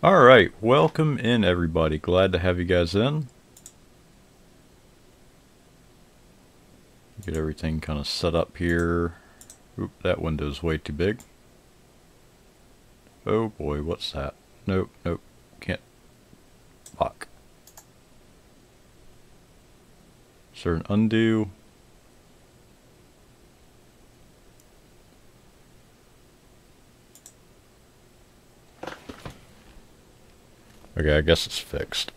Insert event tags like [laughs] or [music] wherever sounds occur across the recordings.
Alright, welcome in everybody. Glad to have you guys in. Get everything kind of set up here. Oop, that window's way too big. Oh boy, what's that? Nope, nope, can't. Lock. Is there an undo? Okay, I guess it's fixed.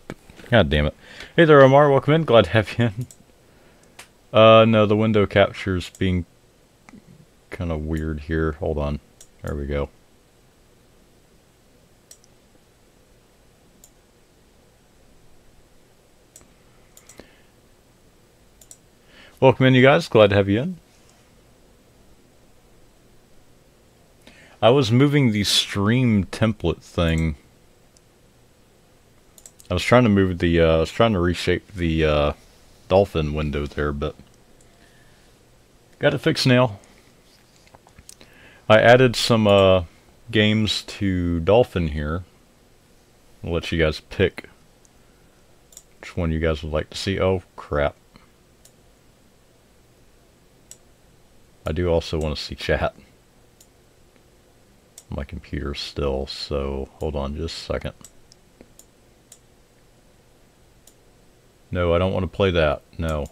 God damn it. Hey there, Omar. Welcome in. Glad to have you in. Uh, no, the window capture's being kind of weird here. Hold on. There we go. Welcome in, you guys. Glad to have you in. I was moving the stream template thing I was trying to move the, uh, I was trying to reshape the uh, dolphin window there, but got it fixed now. I added some uh, games to Dolphin here. I'll let you guys pick which one you guys would like to see. Oh, crap. I do also want to see chat. My computer still, so hold on just a second. No, I don't want to play that. No.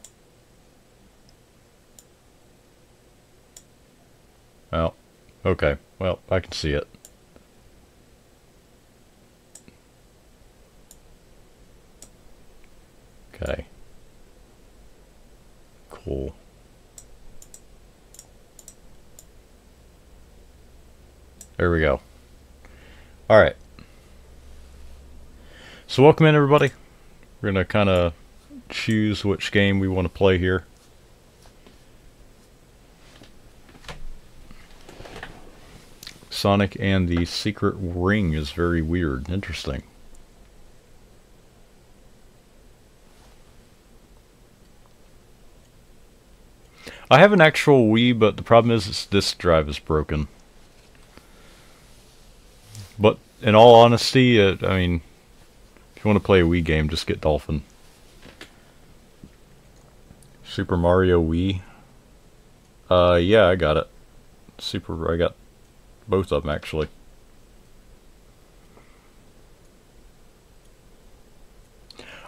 Well, okay. Well, I can see it. Okay. Cool. There we go. Alright. So welcome in everybody. We're going to kind of choose which game we want to play here. Sonic and the Secret Ring is very weird. Interesting. I have an actual Wii, but the problem is its disk drive is broken. But in all honesty, it, I mean, if you want to play a Wii game, just get Dolphin. Super Mario Wii. Uh, yeah, I got it. Super, I got both of them actually.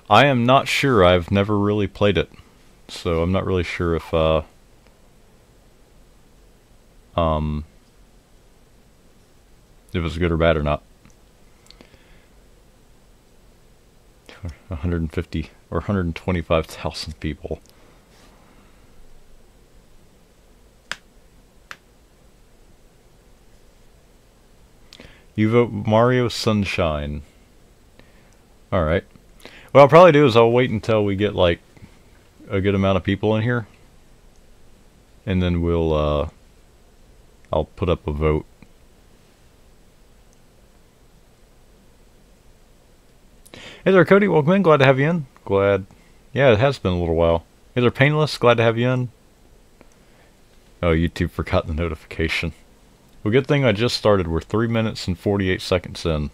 I am not sure. I've never really played it, so I'm not really sure if uh, um, if it's good or bad or not. [laughs] 150 or 125,000 people. You vote Mario Sunshine. Alright. What I'll probably do is I'll wait until we get like a good amount of people in here. And then we'll uh I'll put up a vote. Hey there Cody, welcome in, glad to have you in. Glad yeah, it has been a little while. Hey there Painless, glad to have you in. Oh, YouTube forgot the notification. Well, good thing I just started. We're 3 minutes and 48 seconds in.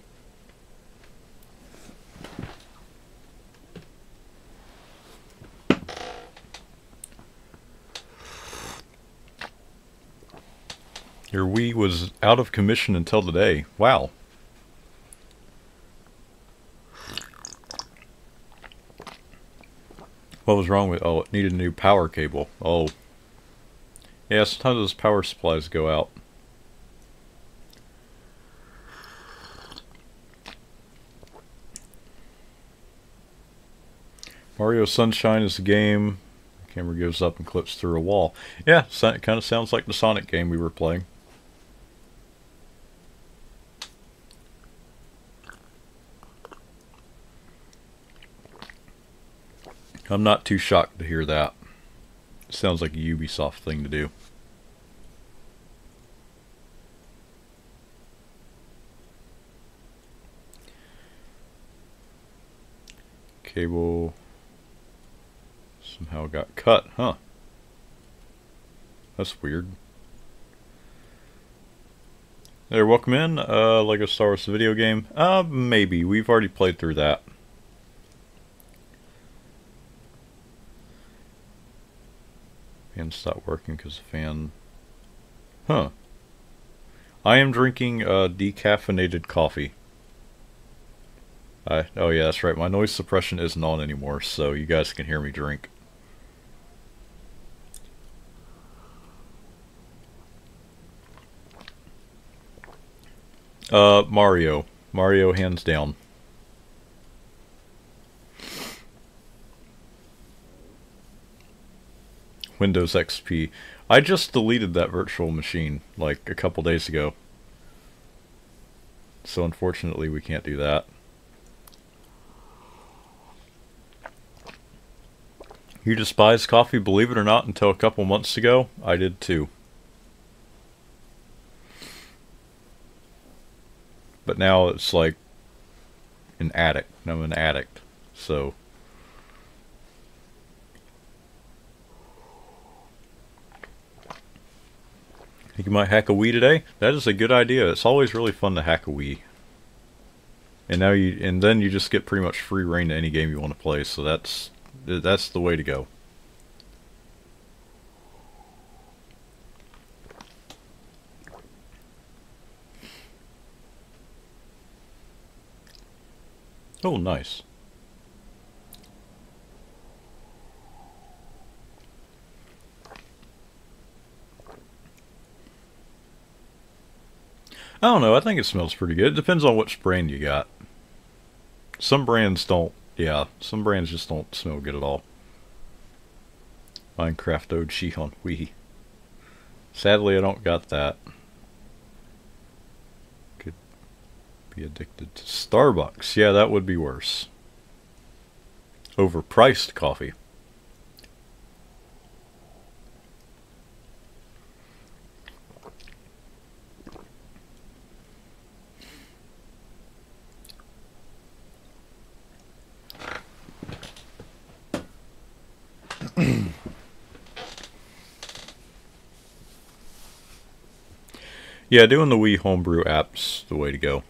Your Wii was out of commission until today. Wow. What was wrong with Oh, it needed a new power cable. Oh. Yeah, sometimes those power supplies go out. Mario Sunshine is the game. Camera goes up and clips through a wall. Yeah, it kind of sounds like the Sonic game we were playing. I'm not too shocked to hear that. It sounds like a Ubisoft thing to do. Cable somehow got cut, huh? That's weird. There, welcome in. Uh, Lego Star Wars video game. Uh, maybe. We've already played through that. Fan stopped working because the fan... Huh. I am drinking uh, decaffeinated coffee. I, oh yeah, that's right. My noise suppression isn't on anymore, so you guys can hear me drink. Uh, Mario. Mario hands down. Windows XP. I just deleted that virtual machine like a couple days ago. So unfortunately we can't do that. You despise coffee, believe it or not, until a couple months ago. I did too. But now it's like an addict. I'm an addict. So. Think you might hack a Wii today? That is a good idea. It's always really fun to hack a Wii. And now you, and then you just get pretty much free reign to any game you want to play. So that's that's the way to go. Oh, nice. I don't know, I think it smells pretty good. It depends on which brand you got. Some brands don't, yeah, some brands just don't smell good at all. Minecraft OG on Wii. Sadly, I don't got that. Be addicted to Starbucks. Yeah, that would be worse. Overpriced coffee. [clears throat] yeah, doing the Wii homebrew app's the way to go.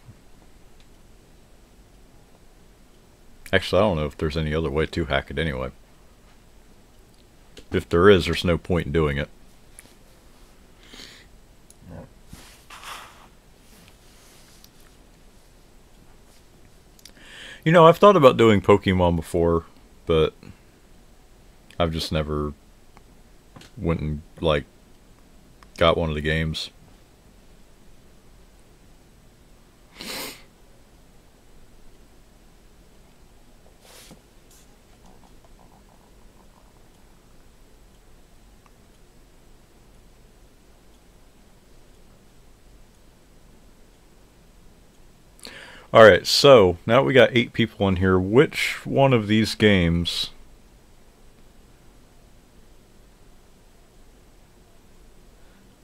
Actually, I don't know if there's any other way to hack it anyway. If there is, there's no point in doing it. You know, I've thought about doing Pokemon before, but I've just never went and, like, got one of the games. Alright, so now we got eight people in here. Which one of these games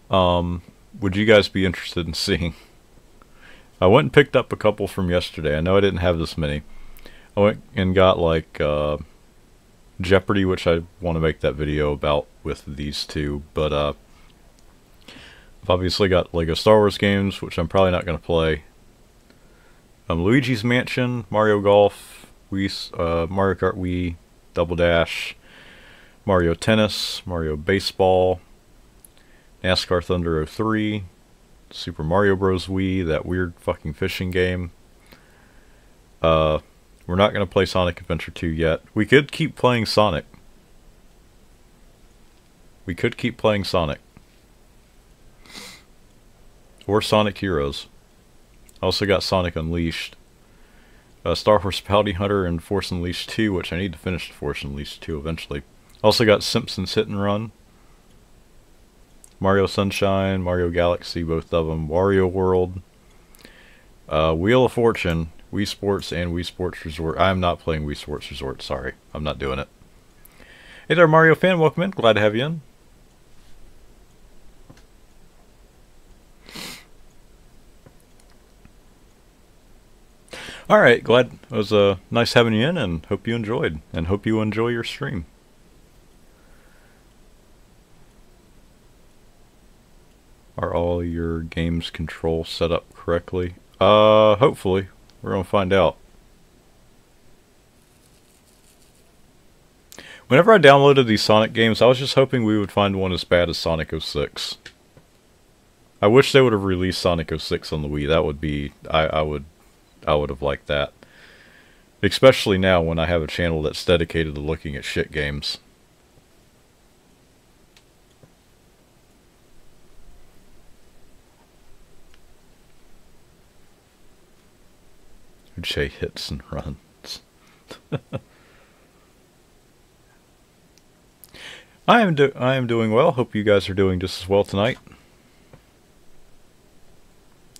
um, would you guys be interested in seeing? I went and picked up a couple from yesterday. I know I didn't have this many. I went and got like uh, Jeopardy, which I want to make that video about with these two, but uh, I've obviously got Lego Star Wars games, which I'm probably not going to play um, Luigi's Mansion, Mario Golf, Wii, uh, Mario Kart Wii, Double Dash, Mario Tennis, Mario Baseball, NASCAR Thunder 03, Super Mario Bros. Wii, that weird fucking fishing game. Uh, we're not going to play Sonic Adventure 2 yet. We could keep playing Sonic. We could keep playing Sonic. Or Sonic Heroes. I also got Sonic Unleashed. Uh, Star Wars Bounty Hunter and Force Unleashed 2, which I need to finish Force Unleashed 2 eventually. Also got Simpsons Hit and Run. Mario Sunshine, Mario Galaxy, both of them. Wario World. Uh, Wheel of Fortune, Wii Sports, and Wii Sports Resort. I'm not playing Wii Sports Resort, sorry. I'm not doing it. Hey there, Mario fan. Welcome in. Glad to have you in. All right, glad it was uh, nice having you in, and hope you enjoyed, and hope you enjoy your stream. Are all your games control set up correctly? Uh, hopefully. We're gonna find out. Whenever I downloaded these Sonic games, I was just hoping we would find one as bad as Sonic 06. I wish they would have released Sonic 06 on the Wii. That would be I, I would I would have liked that. Especially now when I have a channel that's dedicated to looking at shit games. Jay hits and runs. [laughs] I am do I am doing well. Hope you guys are doing just as well tonight.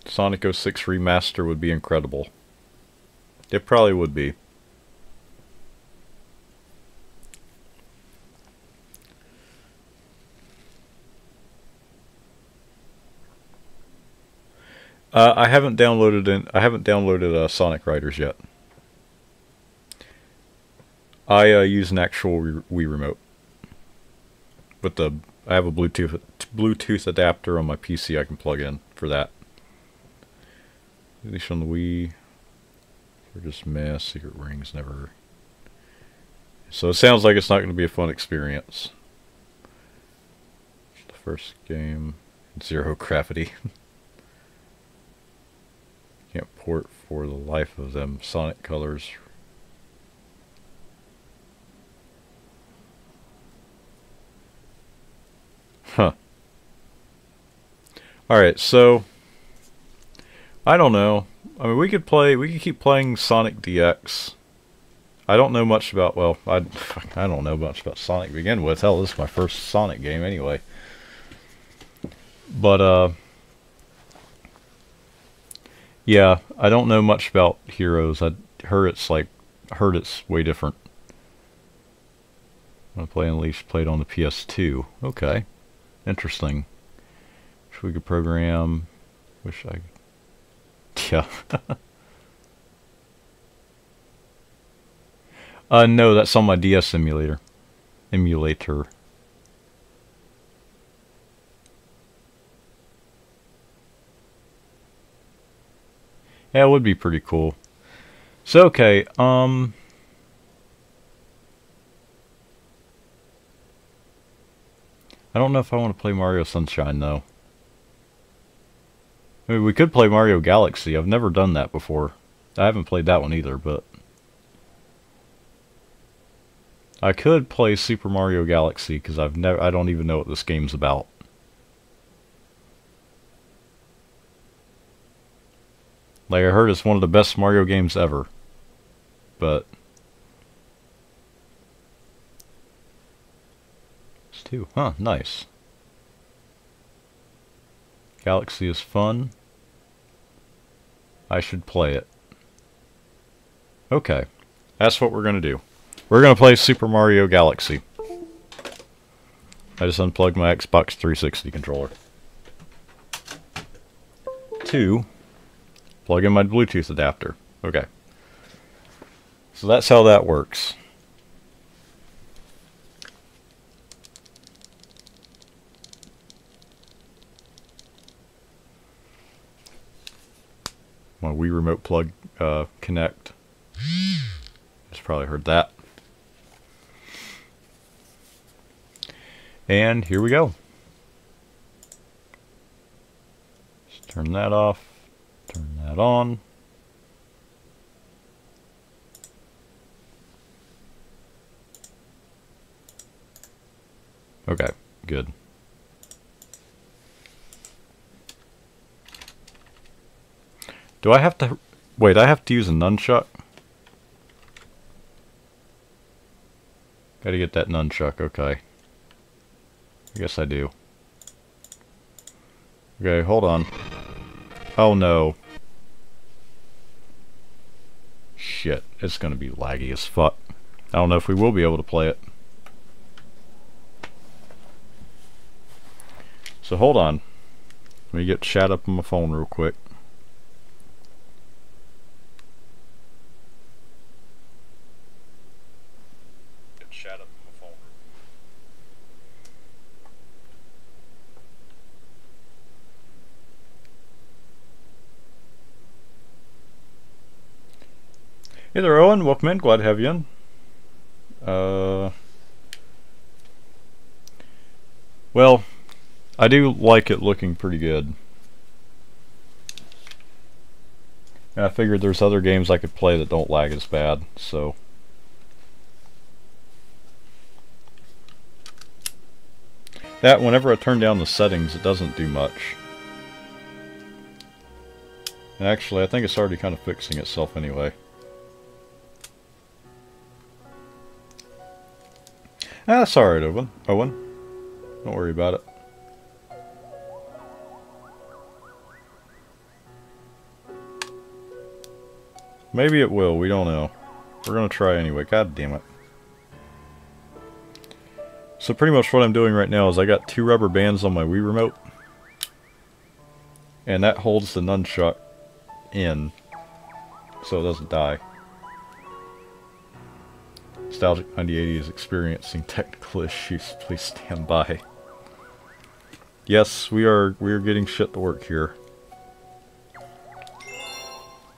Sonic 06 remaster would be incredible. It probably would be. Uh, I haven't downloaded in, I haven't downloaded uh, Sonic Riders yet. I uh, use an actual Wii remote. With the I have a Bluetooth Bluetooth adapter on my PC I can plug in for that. At least on the Wii. They're just mess. Secret rings never. So it sounds like it's not going to be a fun experience. The first game, Zero Gravity. [laughs] Can't port for the life of them. Sonic Colors. Huh. Alright, so... I don't know. I mean, we could play, we could keep playing Sonic DX. I don't know much about, well, I, [laughs] I don't know much about Sonic to begin with. Hell, this is my first Sonic game anyway. But, uh, yeah, I don't know much about Heroes. I heard it's like, heard it's way different. I'm play Unleashed played on the PS2. Okay. Interesting. Wish we could program. Wish I. Yeah. [laughs] uh, no, that's on my DS emulator. Emulator. Yeah, it would be pretty cool. So, okay, um... I don't know if I want to play Mario Sunshine, though. I mean, we could play Mario Galaxy. I've never done that before. I haven't played that one either, but... I could play Super Mario Galaxy, because I've never I don't even know what this game's about. Like I heard it's one of the best Mario games ever. But... It's two. Huh, nice. Galaxy is fun. I should play it. Okay. That's what we're going to do. We're going to play Super Mario Galaxy. I just unplugged my Xbox 360 controller. Two, plug in my Bluetooth adapter. Okay. So that's how that works. My Wii Remote plug uh, connect. Just probably heard that. And here we go. Just turn that off, turn that on. Okay, good. Do I have to... Wait, I have to use a nunchuck? Gotta get that nunchuck, okay. I guess I do. Okay, hold on. Oh no. Shit, it's gonna be laggy as fuck. I don't know if we will be able to play it. So hold on. Let me get chat up on my phone real quick. shot up from a phone. Hey there, Owen. Welcome in. Glad to have you in. Uh, well, I do like it looking pretty good. And I figured there's other games I could play that don't lag as bad, so... That, whenever I turn down the settings, it doesn't do much. And actually, I think it's already kind of fixing itself anyway. Ah, that's alright, Owen. Owen. Don't worry about it. Maybe it will, we don't know. We're gonna try anyway, god damn it. So pretty much what I'm doing right now is I got two rubber bands on my Wii Remote. And that holds the nunchuck in so it doesn't die. Nostalgic 9080 is experiencing technical issues. Please stand by. Yes, we are we are getting shit to work here.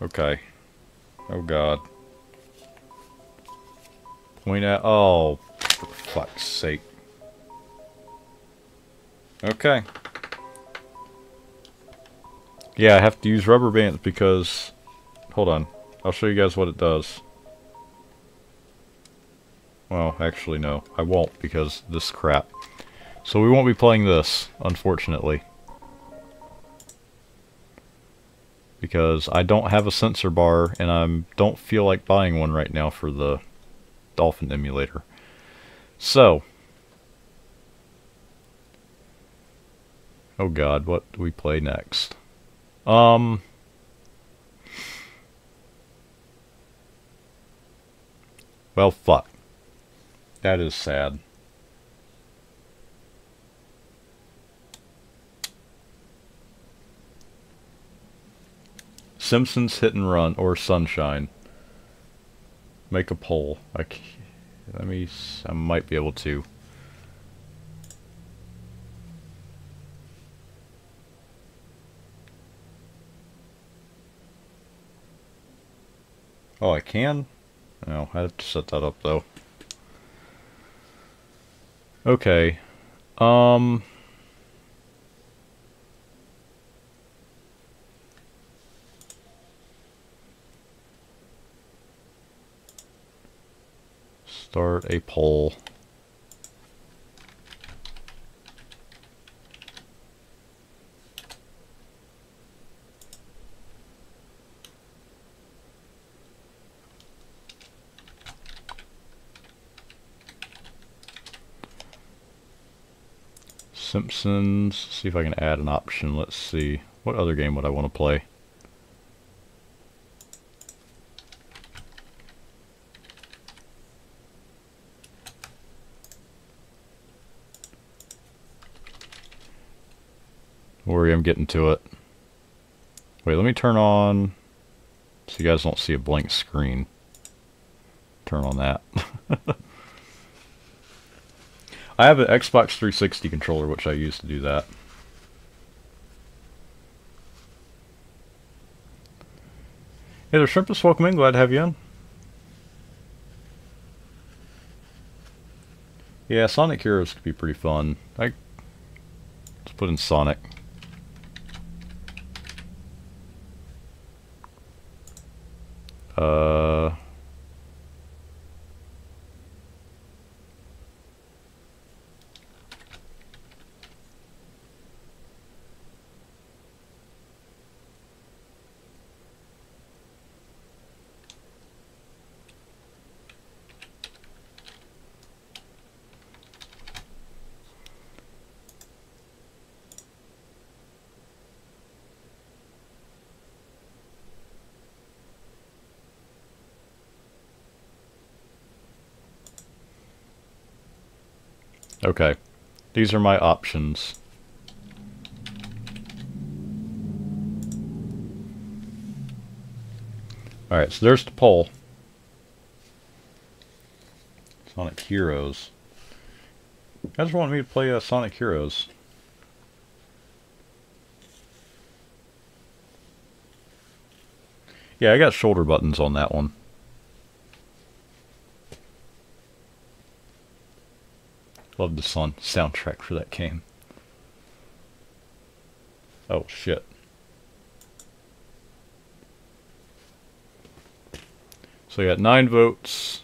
Okay. Oh god. Point out oh for fuck's sake. Okay. Yeah, I have to use rubber bands because... Hold on. I'll show you guys what it does. Well, actually no. I won't because this crap. So we won't be playing this, unfortunately. Because I don't have a sensor bar and I don't feel like buying one right now for the Dolphin emulator. So. Oh god, what do we play next? Um. Well, fuck. That is sad. Simpsons Hit and Run or Sunshine. Make a poll. I, let me. I might be able to. Oh, I can? No, I have to set that up though. Okay. Um... Start a poll. Simpsons. Let's See if I can add an option. Let's see. What other game would I want to play? worry, I'm getting to it. Wait, let me turn on... So you guys don't see a blank screen. Turn on that. [laughs] I have an Xbox 360 controller, which I use to do that. Hey there, Shrimpus. Welcome in. Glad to have you in. Yeah, Sonic Heroes could be pretty fun. I let's put in Sonic. Uh Okay. These are my options. Alright, so there's the poll. Sonic Heroes. You guys want me to play uh, Sonic Heroes? Yeah, I got shoulder buttons on that one. Love the son soundtrack for that game. Oh shit. So I got nine votes.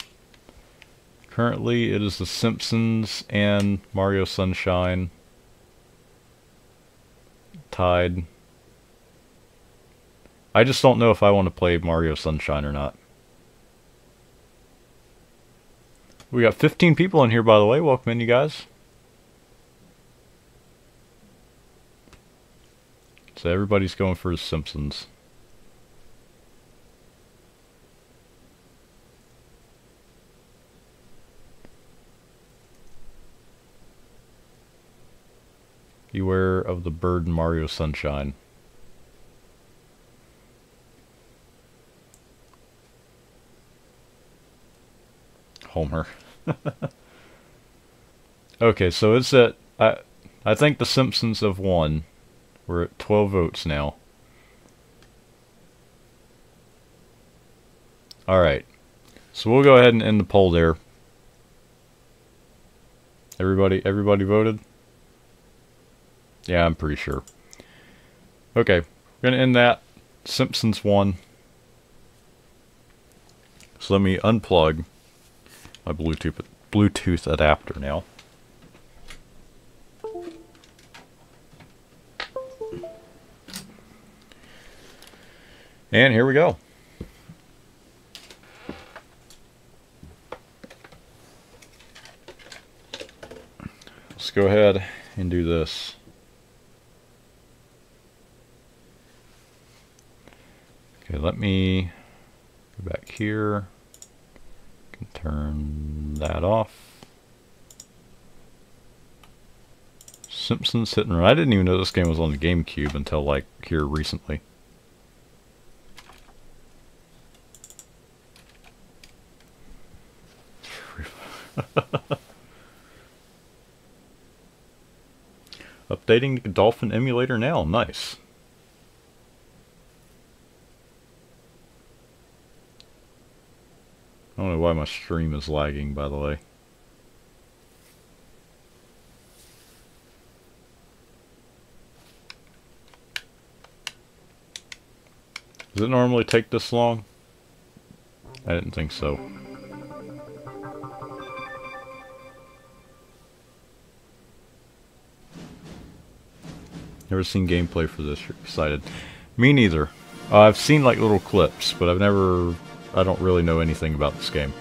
Currently it is The Simpsons and Mario Sunshine tied. I just don't know if I want to play Mario Sunshine or not. We got 15 people in here, by the way. Welcome in, you guys. So everybody's going for Simpsons. Beware of the bird Mario Sunshine. Homer. [laughs] okay, so it's at I I think the Simpsons have won. We're at 12 votes now. Alright. So we'll go ahead and end the poll there. Everybody everybody voted? Yeah, I'm pretty sure. Okay, we're going to end that. Simpsons won. So let me unplug my Bluetooth Bluetooth adapter now. And here we go. Let's go ahead and do this. Okay, let me go back here. Turn that off. Simpsons Hit and Run. I didn't even know this game was on the GameCube until like here recently. [laughs] Updating the Dolphin emulator now. Nice. I don't know why my stream is lagging, by the way. Does it normally take this long? I didn't think so. Never seen gameplay for this. Excited. Me neither. Uh, I've seen like little clips, but I've never I don't really know anything about this game.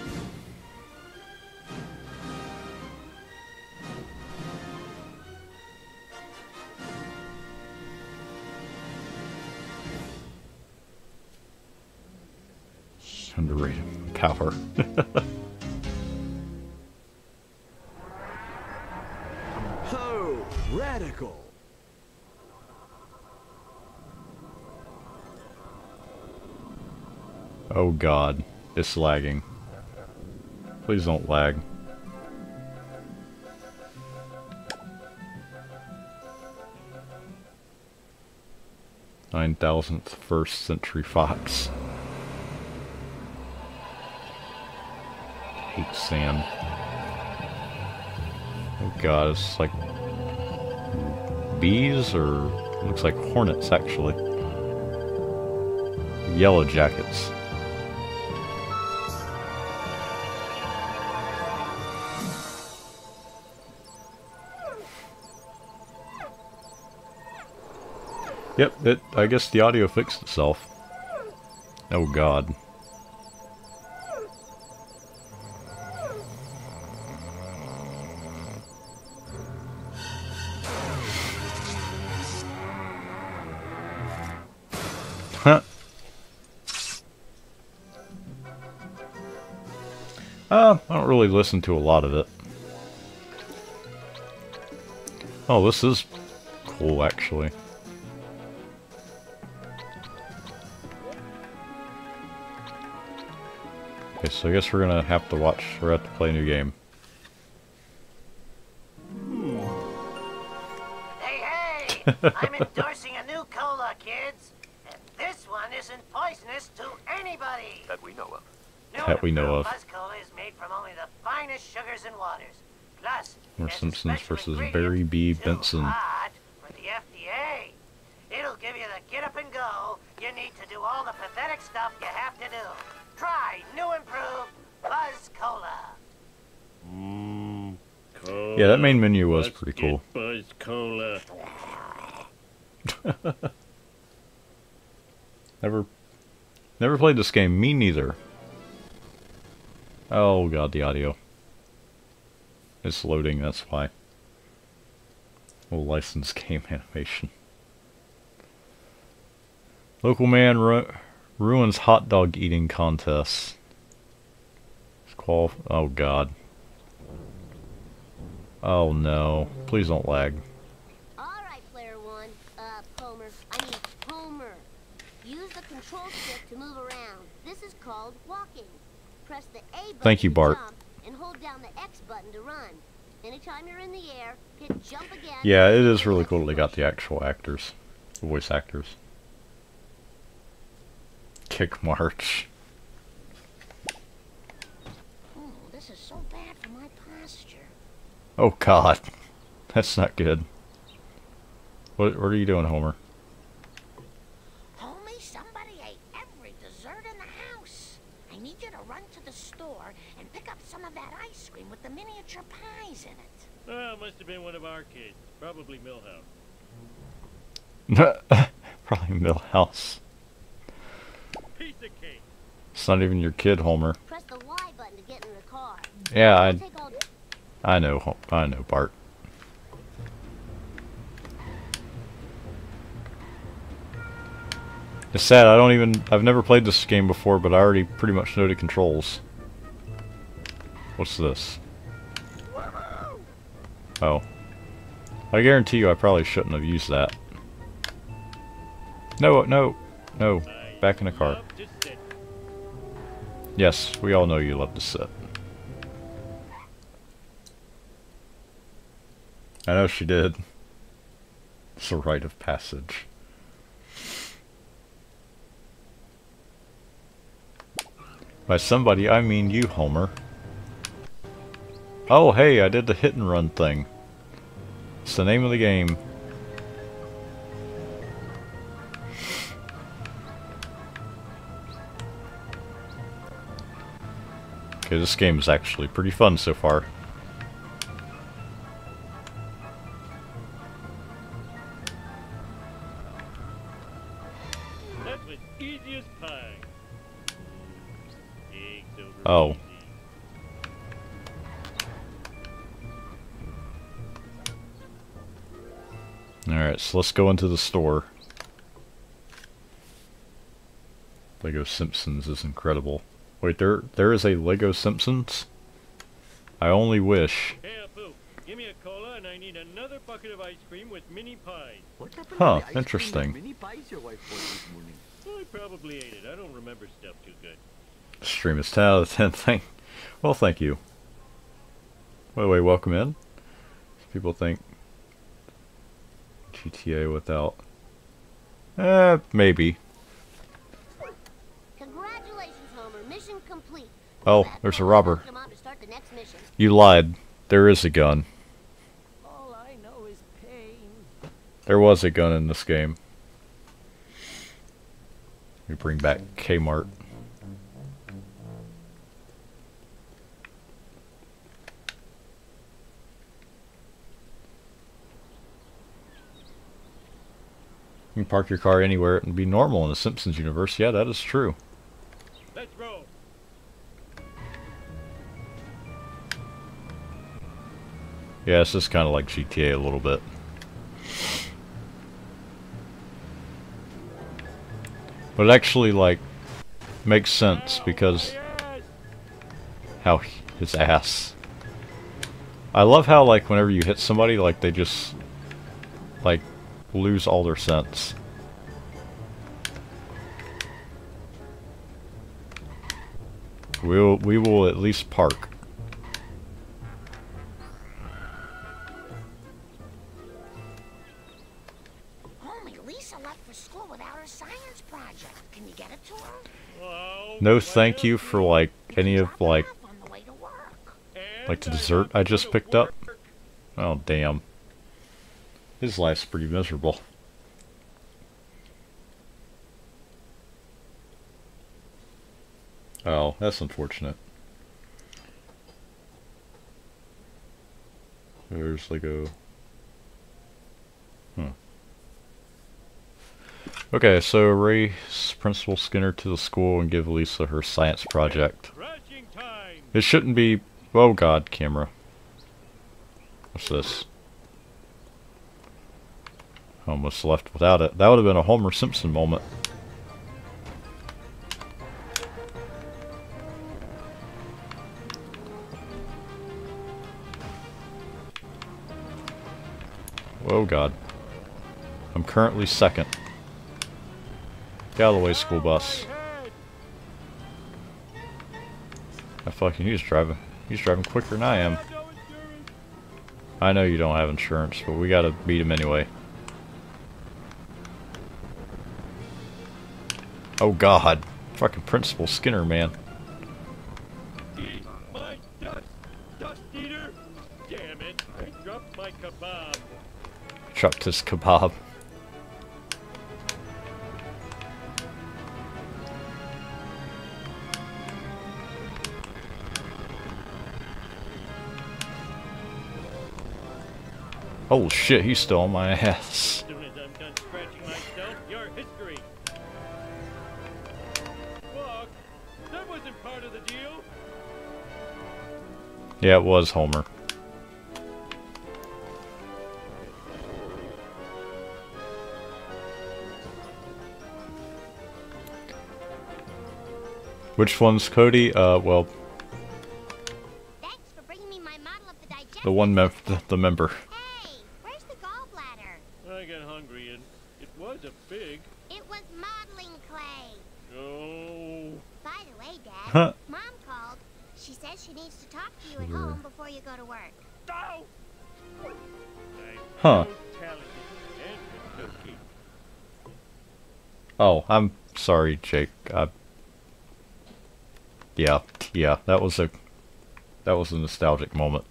It's lagging. Please don't lag. Nine thousandth first century fox. Hate sand. Oh god, it's like bees or looks like hornets actually. Yellow jackets. Yep, it, I guess the audio fixed itself. Oh god. Huh. Uh, I don't really listen to a lot of it. Oh, this is cool, actually. So I guess we're gonna have to watch, we're gonna have to play a new game. Hey, hey! [laughs] I'm endorsing a new cola, kids. And this one isn't poisonous to anybody. That we know of. New That we know of. Buzz Cola is made from only the finest sugars and waters. Plus, More Simpsons versus Barry B. Benson. hot Yeah, that main menu was Let's pretty cool. Cola. [laughs] Never, never played this game. Me neither. Oh god, the audio. It's loading. That's why. Little licensed [laughs] game animation. Local man ru- ruins hot dog eating contest. Qual. Oh god. Oh no! Please don't lag. All right, player one. Uh, Homer. I mean, Homer. Use the control stick to move around. This is called walking. Press the A button Thank you, Bart. jump, and hold down the X button to run. Anytime you're in the air, hit jump again. Yeah, it is really cool that they got the actual actors, the voice actors. Kick March. Oh, this is so bad for my posture. Oh God, that's not good. What What are you doing, Homer? Homie, somebody ate every dessert in the house. I need you to run to the store and pick up some of that ice cream with the miniature pies in it. Oh, must have been one of our kids. Probably Milhouse. [laughs] Probably Milhouse. Piece of cake. It's not even your kid, Homer. Press the Y button to get in the car. Yeah, It'll I take all I know, I know, Bart. It's sad. I don't even. I've never played this game before, but I already pretty much know the controls. What's this? Oh. I guarantee you, I probably shouldn't have used that. No, no, no. Back in the car. Yes, we all know you love to sit. I know she did. It's a rite of passage. By somebody, I mean you, Homer. Oh, hey, I did the hit and run thing. It's the name of the game. Okay, this game is actually pretty fun so far. Easy as pie. Oh. Alright, so let's go into the store. Lego Simpsons is incredible. Wait, there there is a Lego Simpsons? I only wish. Hey, Apu, give me a cola and I need another bucket of ice cream with mini pies. What happened Huh, to the ice cream interesting. And mini pies your wife bought this morning? I probably ate it. I don't remember stuff too good. Stream is 10 out [laughs] of 10 thing. Well, thank you. By the way, welcome in. People think GTA without... Eh, maybe. Congratulations, Homer. Mission complete. Oh, there's a robber. knocked him out to start the next mission. You lied. There is a gun. All I know is pain. There was a gun in this game. We bring back Kmart. You can park your car anywhere and be normal in the Simpsons universe. Yeah, that is true. Let's roll. Yeah, it's just kind of like GTA a little bit. But it actually, like, makes sense because how his ass. I love how, like, whenever you hit somebody, like, they just, like, lose all their sense. We'll, we will at least park. No thank you for, like, any of, like. Like the dessert I just picked up? Oh, damn. His life's pretty miserable. Oh, that's unfortunate. There's like a... Hmm. Okay, so race Principal Skinner to the school and give Lisa her science project. It shouldn't be... Oh god, camera. What's this? Almost left without it. That would have been a Homer Simpson moment. Oh god. I'm currently second. Get out of the way, school bus. I fucking he's driving. He's driving quicker than I am. I know you don't have insurance, but we gotta beat him anyway. Oh god. Fucking Principal Skinner, man. Damn it! I dropped my kebab. His kebab. That shit, he stole my ass. Yeah, it was Homer. Which one's Cody? Uh, well, Thanks for bringing me my model of the the one mem the member. Huh. Oh, I'm sorry, Jake. Uh, yeah, yeah, that was a that was a nostalgic moment.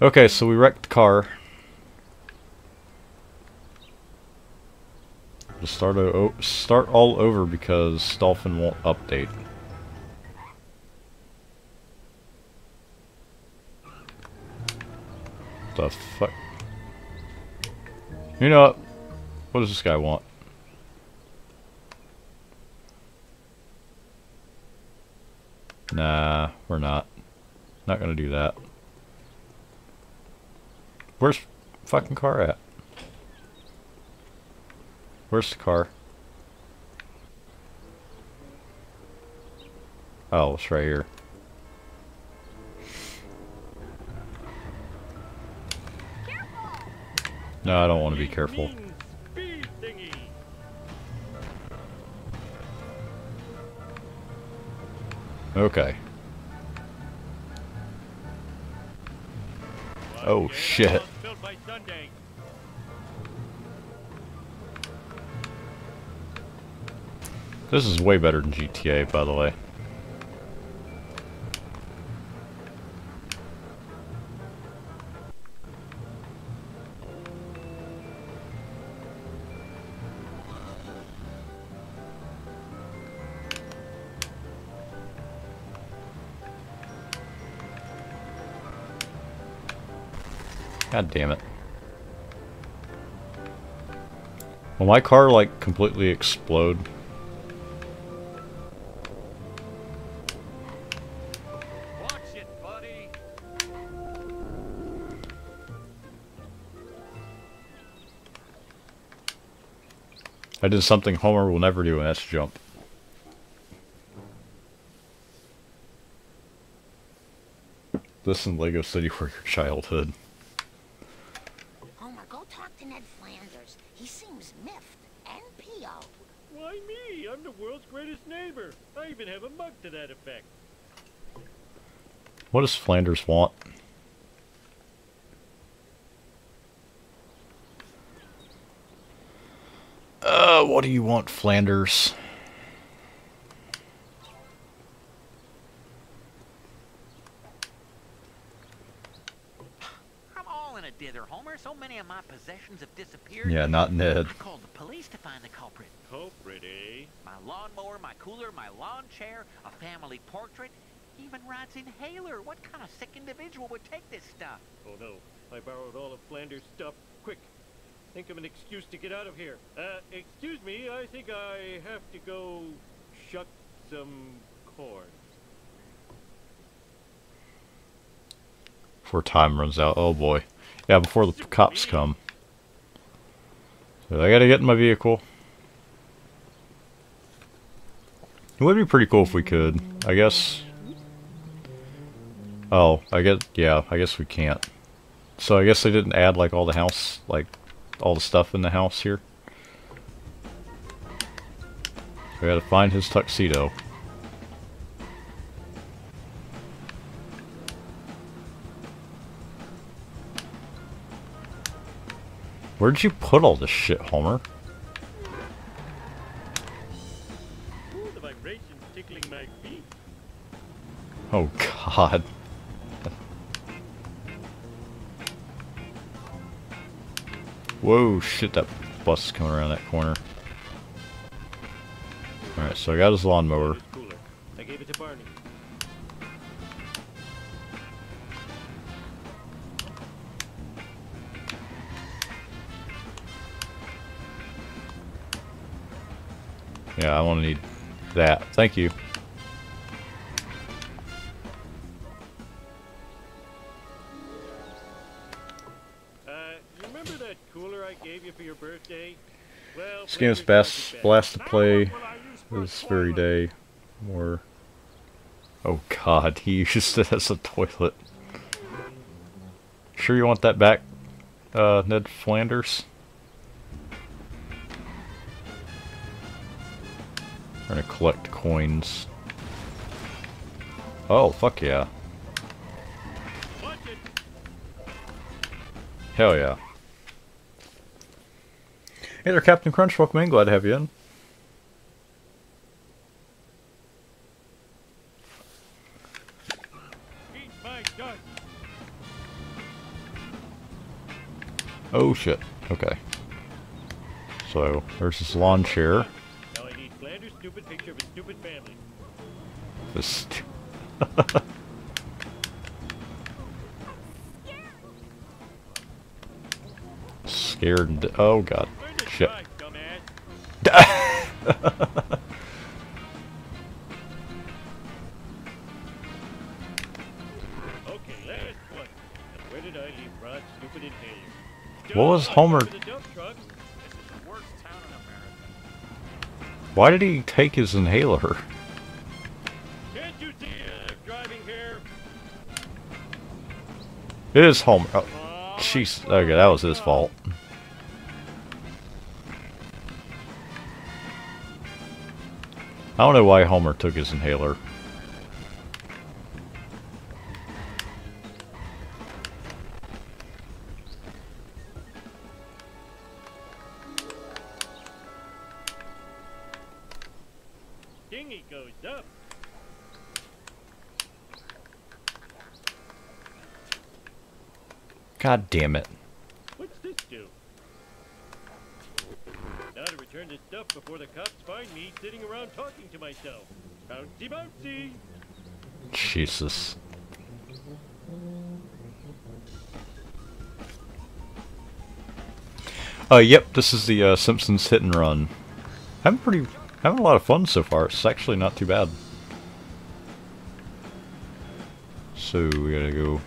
Okay, so we wrecked the car. O start all over because Dolphin won't update. The fuck? You know what? What does this guy want? Nah, we're not. Not gonna do that. Where's fucking car at? Where's the car? Oh, it's right here. No, I don't want to be careful. Okay. Oh, shit. This is way better than GTA, by the way. God damn it. Will my car like completely explode? Watch it, buddy. I did something Homer will never do, and that's jump. This and Lego City [laughs] were your childhood. Homer, go talk to Ned Flanders. He seems miffed and PO'd. Why me? I'm the world's greatest neighbor. I even have a mug to that effect. What does Flanders want? Uh, What do you want, Flanders? I'm all in a dither, Homer. So many of my possessions have disappeared. Yeah, not Ned. I called the police to find the culprit. Culprit, eh? My lawnmower, my cooler, my lawn chair, a family portrait, even Rod's inhaler. What kind of sick individual would take this stuff? Oh no, I borrowed all of Flanders' stuff. Quick, think of an excuse to get out of here. Uh, excuse me, I think I have to go shuck some corn. Before time runs out. Oh boy. Yeah, before the cops come. So I gotta get in my vehicle. It would be pretty cool if we could. I guess. Oh, I guess. Yeah, I guess we can't. So I guess they didn't add like all the house, like all the stuff in the house here. We gotta find his tuxedo. Where'd you put all this shit, Homer? Ooh, the vibrations tickling my feet. Oh [laughs] god. Whoa, shit, that bus is coming around that corner. Alright, so I got his lawnmower. I gave it to Barney. Yeah, I want to need that. Thank you. This game is best, blast to play this very day. More. Oh god, [laughs] he used it as a toilet. Sure you want that back, uh, Ned Flanders? We're gonna collect coins. Oh, fuck yeah. Hell yeah. Hey there, Captain Crunch. Welcome in. Glad to have you in. Eat my dust. Oh shit. Okay. So there's this lawn chair. Now I need Flanders' stupid picture of a stupid family. This. [laughs] Scared and oh god. Shit. drive, dumbass. Okay, last one. And where did I leave Rod's stupid inhaler? What was Homer- remember the dump truck. This is the worst town in America. Why did he take his inhaler? Can't you see uh, driving here? It is Homer. Oh, jeez. Okay, that was his fault. I don't know why Homer took his inhaler. Dinghy goes up. God damn it. What's this do? Now to return this stuff before the cops find me sitting around talking to myself. Bouncy bouncy. Jesus. Uh, yep, this is the uh, Simpsons hit and run. Having pretty, having a lot of fun so far. It's actually not too bad. So we gotta go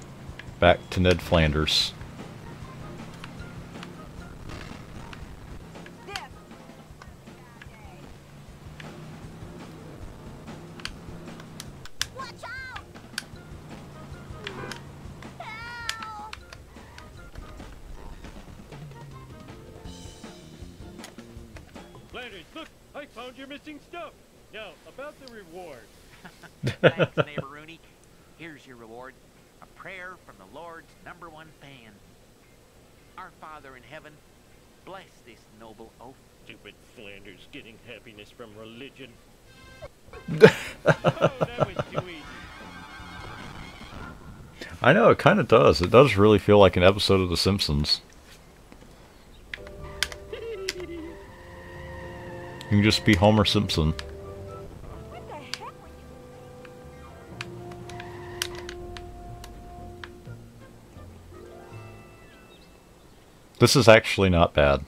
back to Ned Flanders. Kind of does. It does really feel like an episode of The Simpsons. You can just be Homer Simpson. This is actually not bad.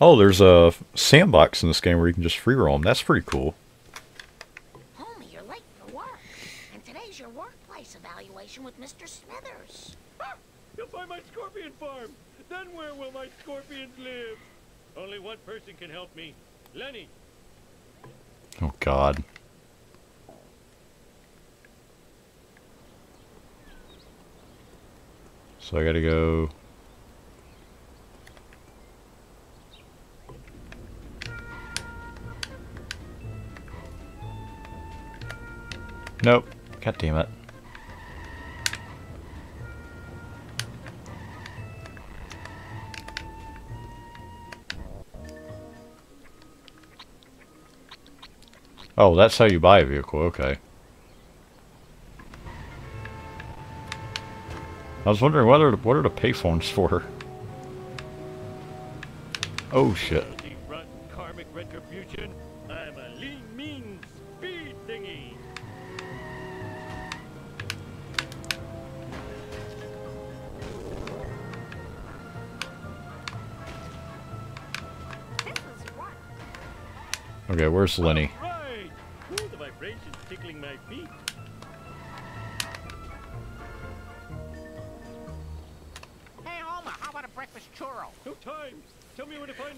Oh, there's a sandbox in this game where you can just free roam. That's pretty cool. Homie, you're late for work. And today's your workplace evaluation with Mr. Smithers. Ah, you'll find my scorpion farm. Then where will my scorpions live? Only one person can help me. Lenny. Oh god. So I gotta go... Nope. God damn it. Oh, that's how you buy a vehicle, okay. Was wondering what are the, what are the payphones for? Oh shit. Guilty, rotten karmic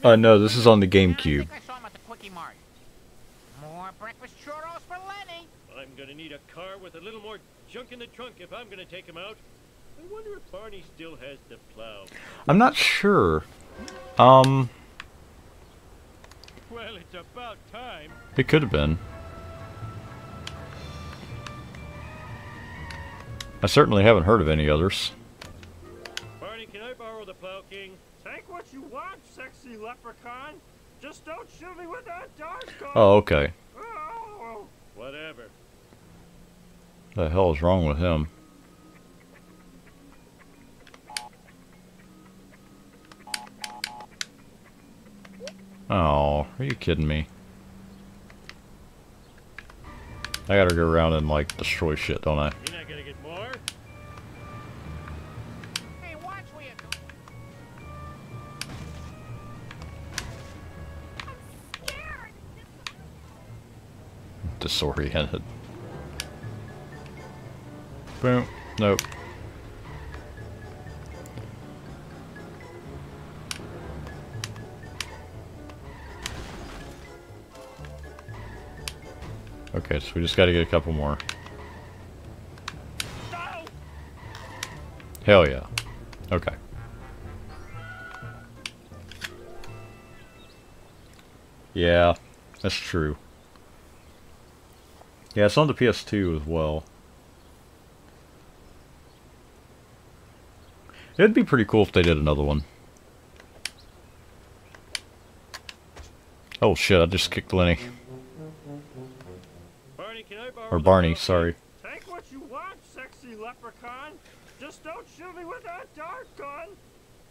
Uh, no, this is on the I GameCube. think I saw him at the Kwik-E-Mart. More breakfast churros for Lenny. I'm gonna need a car with a little more junk in the trunk if I'm gonna take him out. I wonder if Barney still has the plow. I'm not sure. Um, Well, it's about time. it could have been. I certainly haven't heard of any others. Oh, okay. Whatever. The hell is wrong with him? Oh, are you kidding me? I gotta go around and like destroy shit, don't I? Disoriented. [laughs] Boom. Nope. Okay, so we just gotta get a couple more. Hell yeah. Okay. Yeah, that's true. Yeah, it's on the PS2 as well. It'd be pretty cool if they did another one. Oh shit, I just kicked Lenny. Barney, can I borrow Or Barney, plow sorry. Take what you want, sexy leprechaun. Just don't shoot me with that dart gun.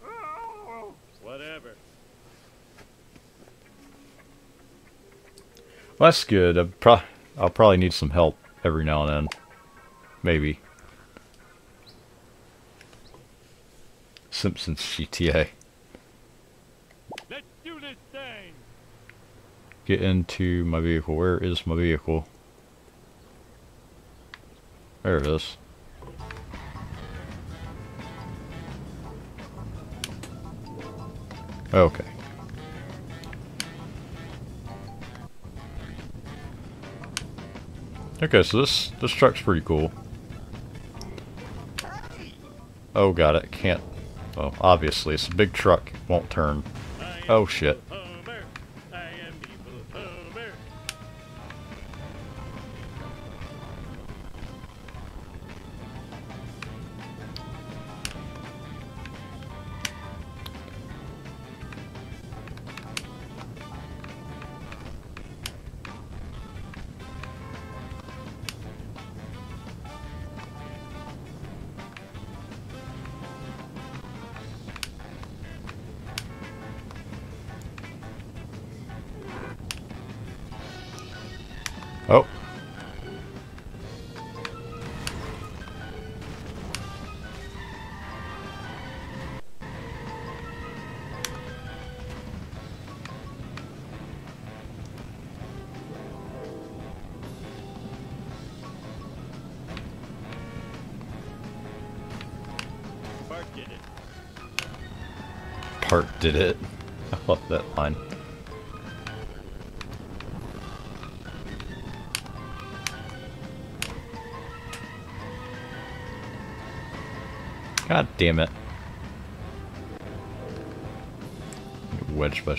Oh. Whatever. Well, that's good. I'll, pro I'll probably need some help every now and then. Maybe. Simpsons GTA. Let's do this thing. Get into my vehicle. Where is my vehicle? There it is. Okay. Okay, so this this truck's pretty cool. Oh, got it. Can't. Well, obviously, it's a big truck. Won't turn. Oh, shit.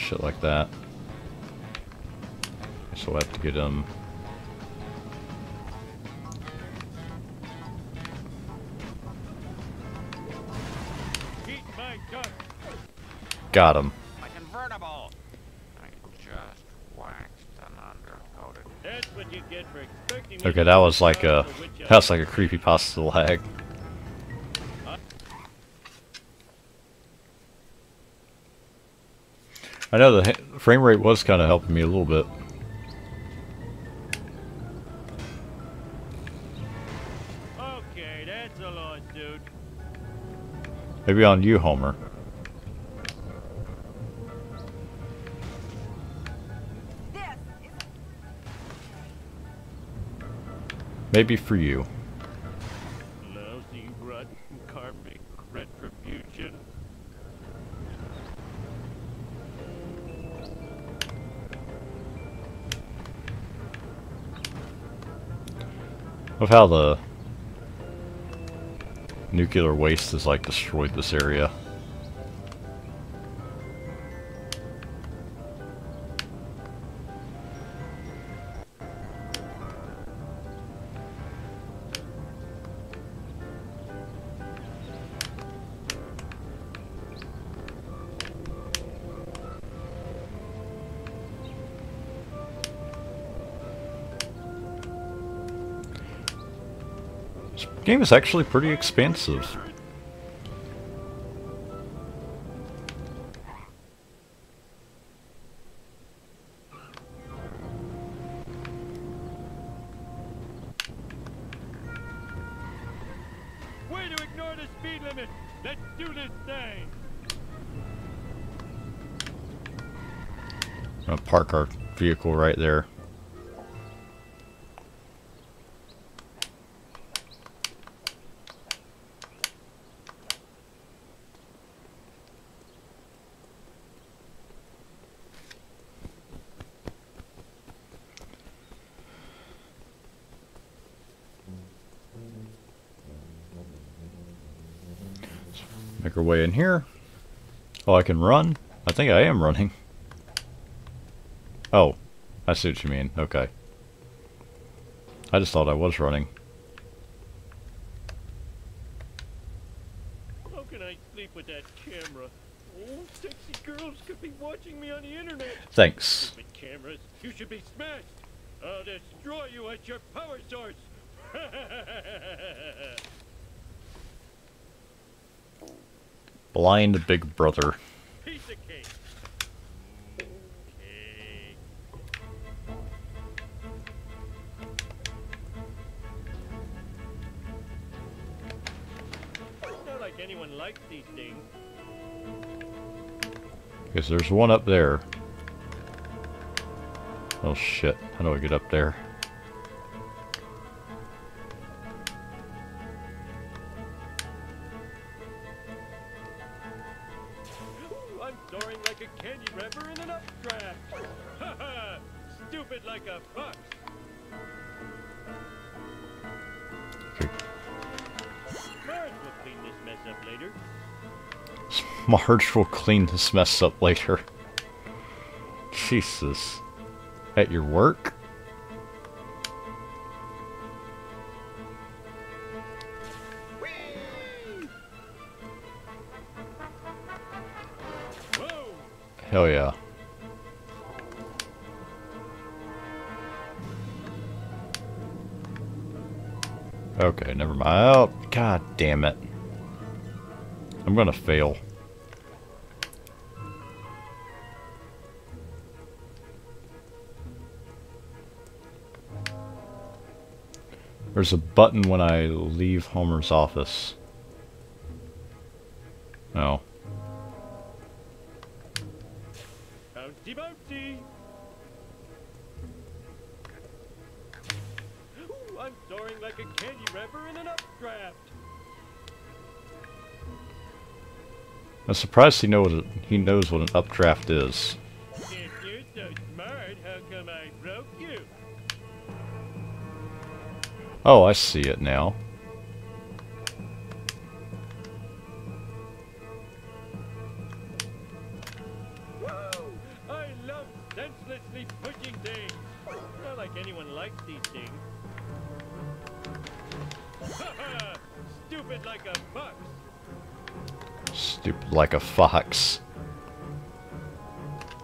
Shit like that. Guess we'll have to get him. Duck. Got him. My convertible. I just waxed and undercoated. That's what you get for expecting Okay, that was like a witch that's like a creepy pasta lag. I know the frame rate was kind of helping me a little bit. Okay, that's a lawsuit. Maybe on you, Homer. Maybe for you. How the nuclear waste has like destroyed this area. Game is actually pretty expansive. Way to ignore the speed limit. Let's do this thing. I'm gonna park our vehicle right there. Make our way in here. Oh, I can run? I think I am running. Oh, I see what you mean. Okay. I just thought I was running. How can I sleep with that camera? Oh, sexy girls could be watching me on the internet. Thanks. Stupid cameras. You should be smashed. I'll destroy you at your power source. [laughs] Blind Big Brother. Because there's one up there. Oh shit. How do I get up there? Marge will clean this mess up later. Jesus. At your work? Hell yeah. Okay, never mind. Oh, god damn it. I'm gonna fail. There's a button when I leave Homer's office. No. I'm soaring like a candy wrapper in an updraft. I'm surprised he know what it, he knows what an updraft is. Oh, I see it now. Woo! I love senselessly pushing things. Not like anyone likes these things. [laughs] Stupid like a fox. Stupid like a fox.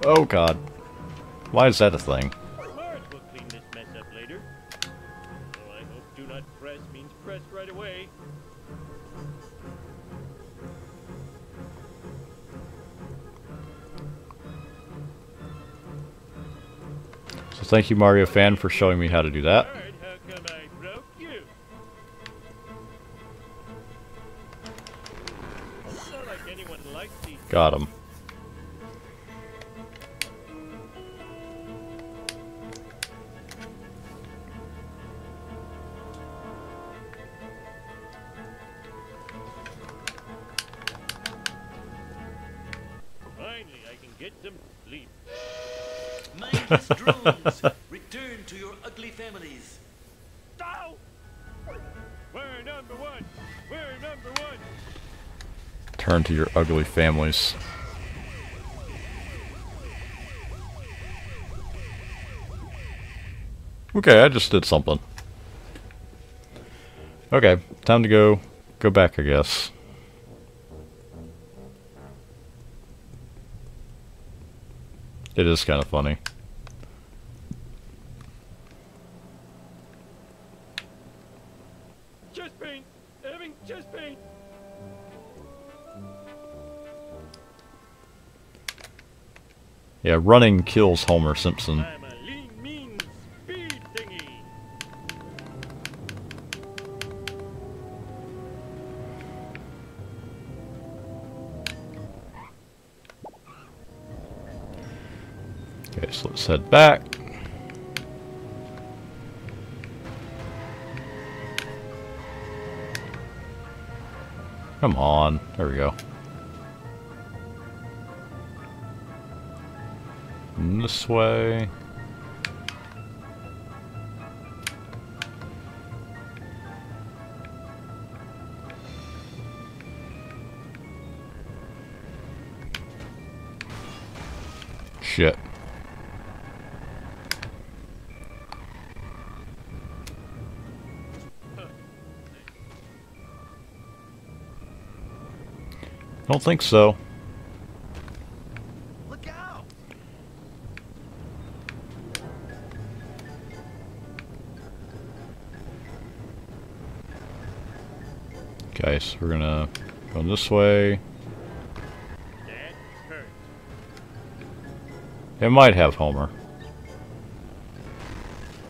Oh god. Why is that a thing? Thank you Mario fan for showing me how to do that. Got how Mindless drones, return to your ugly families. Ow! We're number one. We're number one. Turn to your ugly families. Okay, I just did something. Okay, time to go go back, I guess. It is kind of funny. Chest pain. Having chest pain. Yeah, running kills Homer Simpson. Head back. Come on. There we go. And this way. Shit. Don't think so. Look out! Okay, so we're gonna go this way. It might have Homer.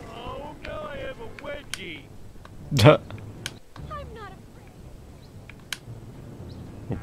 Oh, I have [laughs] a wedgie. oh I'm not afraid.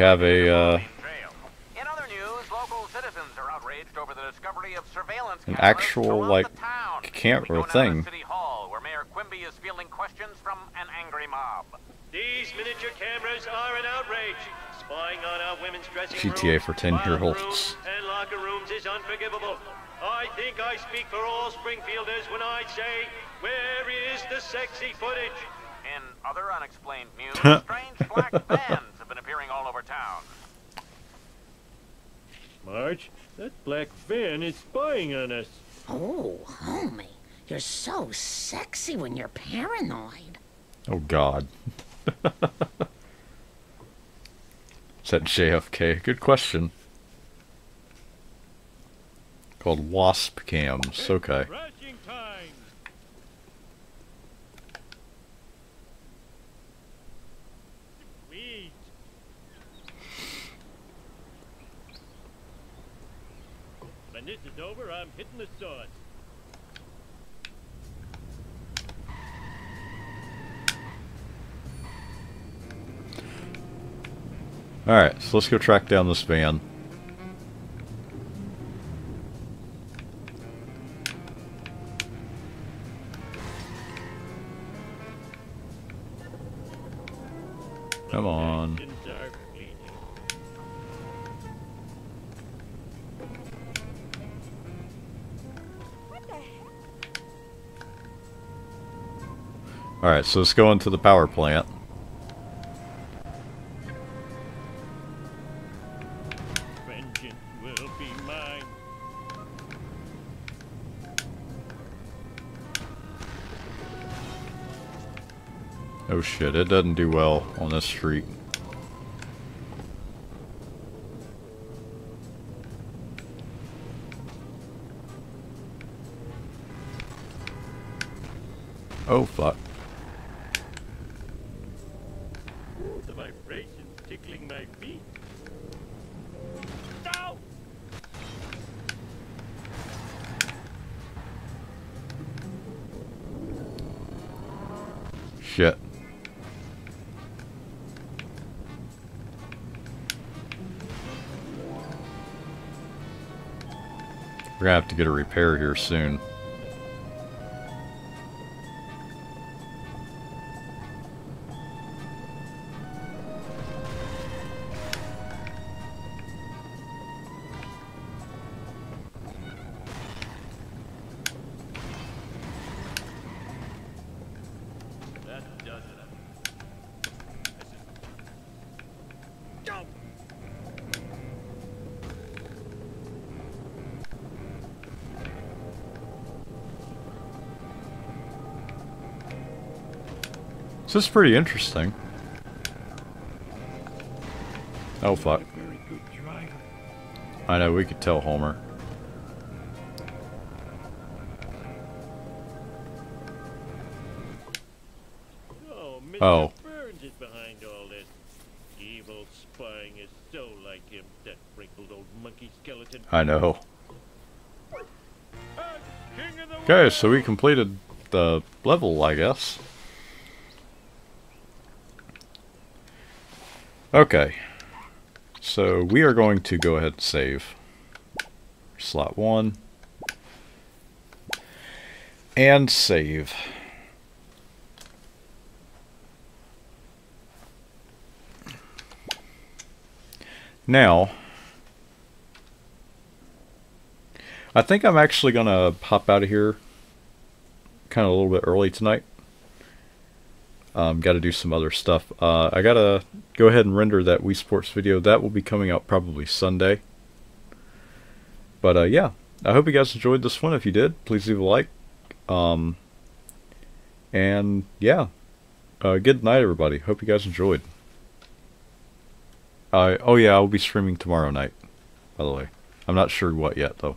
Uh, are outraged over the discovery of surveillance control the town city hall, where Mayor Quimby is fielding questions from an angry mob. These miniature cameras are an outrage. Spying on our women's dressing GTA for 10-year-olds. and locker rooms is unforgivable. I think I speak for all Springfielders when I say, where is the sexy footage? In other unexplained news, [laughs] strange black vans have been appearing all over town. van is spying on us. Oh, homie, you're so sexy when you're paranoid. Oh God. [laughs] Is that JFK? Good question. Called Wasp Cams. Okay. Crashing time. Sweet. When this is over, I'm hitting the sauce. Alright, so let's go track down this van. Come on. Alright, so let's go into the power plant. It doesn't do well on this street. Oh fuck. We're gonna have to get a repair here soon. This is pretty interesting. Oh fuck. Very good driver. I know, we could tell Homer. Oh, Mr. Oh. Burns is behind all this. Evil spying is so like him, that wrinkled old monkey skeleton. I know. King of the Okay, so we completed the level, I guess. Okay. So we are going to go ahead and save. Slot 1. And save. Now, I think I'm actually going to pop out of here kind of a little bit early tonight. Um, got to do some other stuff. Uh, I got to go ahead and render that Wii Sports video. That will be coming out probably Sunday. But uh, yeah, I hope you guys enjoyed this one. If you did, please leave a like. Um, and yeah, uh, good night, everybody. Hope you guys enjoyed. Oh yeah, I'll be streaming tomorrow night, by the way. I'm not sure what yet, though.